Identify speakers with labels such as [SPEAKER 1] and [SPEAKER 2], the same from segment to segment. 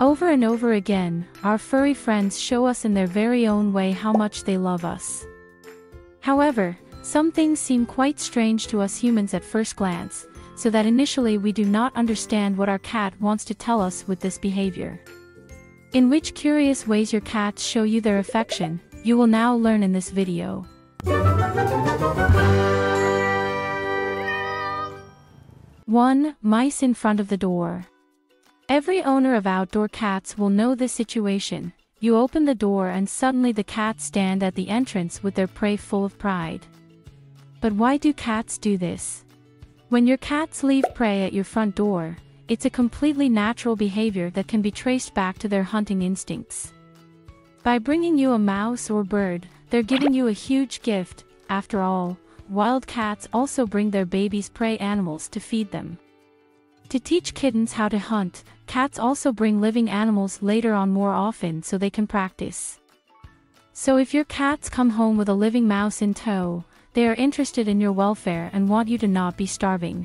[SPEAKER 1] Over and over again, our furry friends show us in their very own way how much they love us. However, some things seem quite strange to us humans at first glance, so that initially we do not understand what our cat wants to tell us with this behavior. In which curious ways your cats show you their affection, you will now learn in this video. 1. Mice in front of the door. Every owner of outdoor cats will know this situation. You open the door and suddenly the cats stand at the entrance with their prey full of pride. But why do cats do this? When your cats leave prey at your front door, it's a completely natural behavior that can be traced back to their hunting instincts. By bringing you a mouse or bird, they're giving you a huge gift, after all, wild cats also bring their babies prey animals to feed them. To teach kittens how to hunt, cats also bring living animals later on more often so they can practice. So if your cats come home with a living mouse in tow, they are interested in your welfare and want you to not be starving.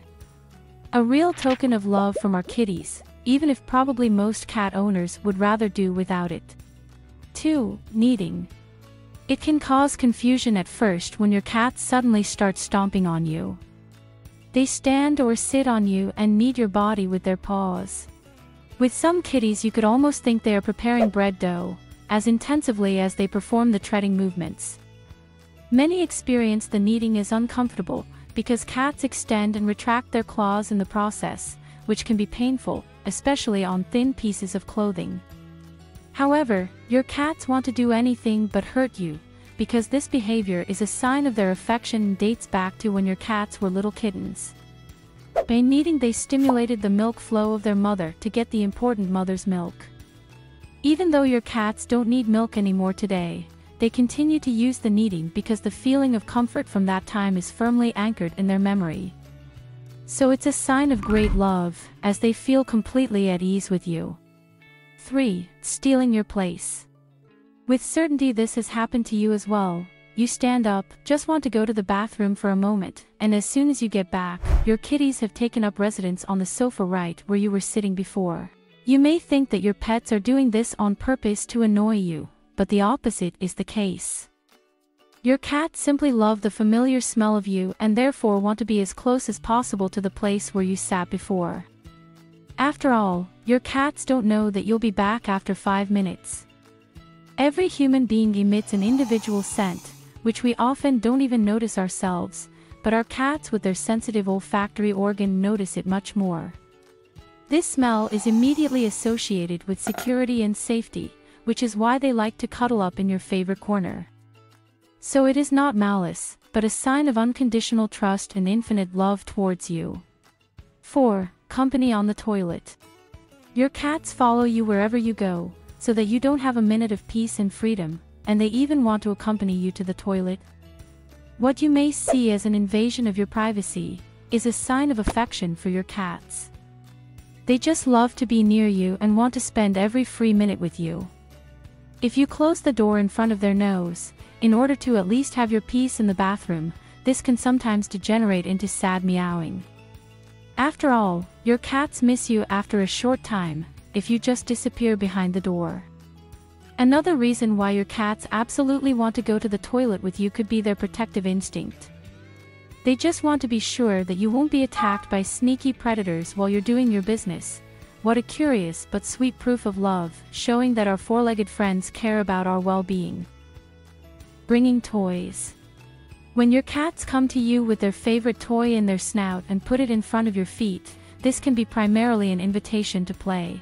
[SPEAKER 1] A real token of love from our kitties, even if probably most cat owners would rather do without it. 2. Kneading. It can cause confusion at first when your cat suddenly starts stomping on you. They stand or sit on you and knead your body with their paws. With some kitties you could almost think they are preparing bread dough, as intensively as they perform the treading movements. Many experience the kneading is uncomfortable, because cats extend and retract their claws in the process, which can be painful, especially on thin pieces of clothing. However, your cats want to do anything but hurt you, because this behavior is a sign of their affection and dates back to when your cats were little kittens. By kneading they stimulated the milk flow of their mother to get the important mother's milk. Even though your cats don't need milk anymore today, they continue to use the kneading because the feeling of comfort from that time is firmly anchored in their memory. So it's a sign of great love, as they feel completely at ease with you. 3. Stealing your place. With certainty this has happened to you as well. You stand up, just want to go to the bathroom for a moment, and as soon as you get back, your kitties have taken up residence on the sofa right where you were sitting before. You may think that your pets are doing this on purpose to annoy you, but the opposite is the case. Your cats simply love the familiar smell of you and therefore want to be as close as possible to the place where you sat before. After all, your cats don't know that you'll be back after 5 minutes. Every human being emits an individual scent, which we often don't even notice ourselves, but our cats with their sensitive olfactory organ notice it much more. This smell is immediately associated with security and safety, which is why they like to cuddle up in your favorite corner. So it is not malice, but a sign of unconditional trust and infinite love towards you. 4 company on the toilet. Your cats follow you wherever you go, so that you don't have a minute of peace and freedom, and they even want to accompany you to the toilet. What you may see as an invasion of your privacy, is a sign of affection for your cats. They just love to be near you and want to spend every free minute with you. If you close the door in front of their nose, in order to at least have your peace in the bathroom, this can sometimes degenerate into sad meowing. After all, your cats miss you after a short time, if you just disappear behind the door. Another reason why your cats absolutely want to go to the toilet with you could be their protective instinct. They just want to be sure that you won't be attacked by sneaky predators while you're doing your business. What a curious but sweet proof of love, showing that our four-legged friends care about our well-being. Bringing toys. When your cats come to you with their favorite toy in their snout and put it in front of your feet, this can be primarily an invitation to play.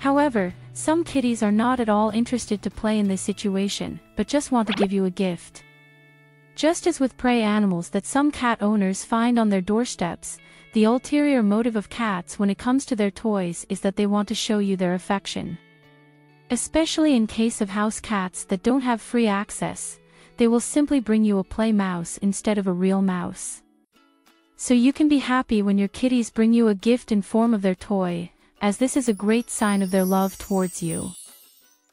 [SPEAKER 1] However, some kitties are not at all interested to play in this situation, but just want to give you a gift. Just as with prey animals that some cat owners find on their doorsteps, the ulterior motive of cats when it comes to their toys is that they want to show you their affection. Especially in case of house cats that don't have free access, they will simply bring you a play mouse instead of a real mouse. So you can be happy when your kitties bring you a gift in form of their toy, as this is a great sign of their love towards you.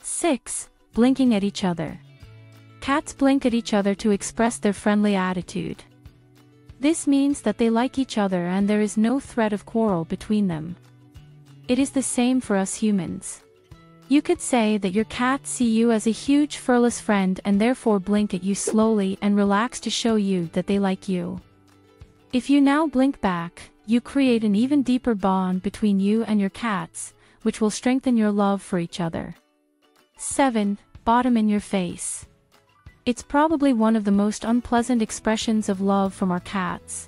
[SPEAKER 1] 6. Blinking at each other. Cats blink at each other to express their friendly attitude. This means that they like each other and there is no threat of quarrel between them. It is the same for us humans. You could say that your cats see you as a huge furless friend and therefore blink at you slowly and relax to show you that they like you. If you now blink back, you create an even deeper bond between you and your cats, which will strengthen your love for each other. 7. Bottom in your face. It's probably one of the most unpleasant expressions of love from our cats.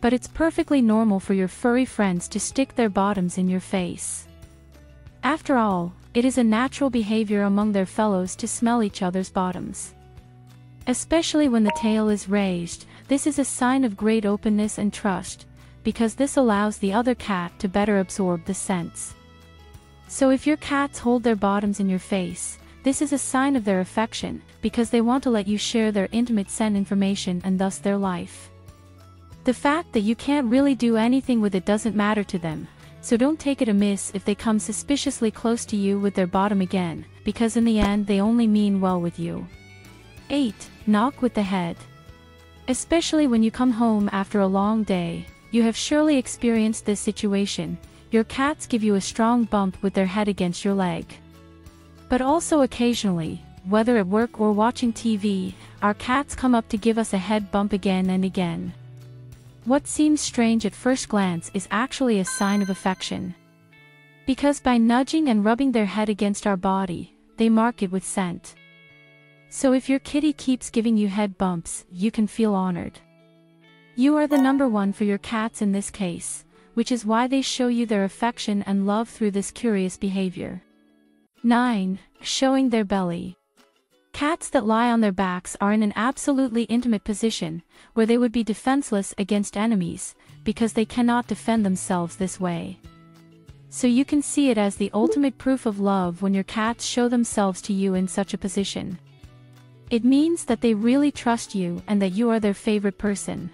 [SPEAKER 1] But it's perfectly normal for your furry friends to stick their bottoms in your face. After all, it is a natural behavior among their fellows to smell each other's bottoms. Especially when the tail is raised, this is a sign of great openness and trust, because this allows the other cat to better absorb the scents. So if your cats hold their bottoms in your face, this is a sign of their affection, because they want to let you share their intimate scent information and thus their life. The fact that you can't really do anything with it doesn't matter to them, so don't take it amiss if they come suspiciously close to you with their bottom again, because in the end they only mean well with you. 8. Knock with the head. Especially when you come home after a long day, you have surely experienced this situation, your cats give you a strong bump with their head against your leg. But also occasionally, whether at work or watching TV, our cats come up to give us a head bump again and again. What seems strange at first glance is actually a sign of affection. Because by nudging and rubbing their head against our body, they mark it with scent. So if your kitty keeps giving you head bumps, you can feel honored. You are the number one for your cats in this case, which is why they show you their affection and love through this curious behavior. 9. Showing their belly. Cats that lie on their backs are in an absolutely intimate position, where they would be defenseless against enemies, because they cannot defend themselves this way. So you can see it as the ultimate proof of love when your cats show themselves to you in such a position. It means that they really trust you and that you are their favorite person.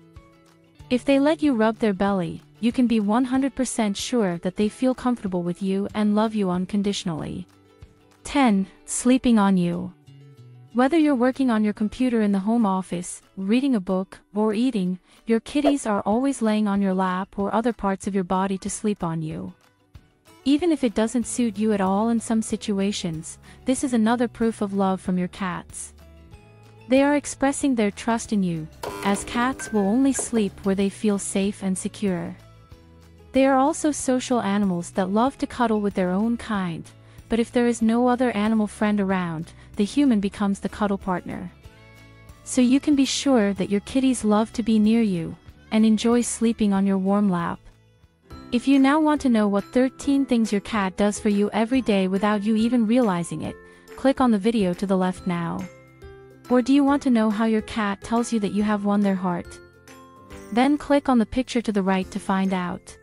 [SPEAKER 1] If they let you rub their belly, you can be 100% sure that they feel comfortable with you and love you unconditionally. 10. Sleeping on you. Whether you're working on your computer in the home office, reading a book, or eating, your kitties are always laying on your lap or other parts of your body to sleep on you. Even if it doesn't suit you at all in some situations, this is another proof of love from your cats. They are expressing their trust in you, as cats will only sleep where they feel safe and secure. They are also social animals that love to cuddle with their own kind, but if there is no other animal friend around, the human becomes the cuddle partner. So you can be sure that your kitties love to be near you, and enjoy sleeping on your warm lap. If you now want to know what 13 things your cat does for you every day without you even realizing it, click on the video to the left now. Or do you want to know how your cat tells you that you have won their heart? Then click on the picture to the right to find out.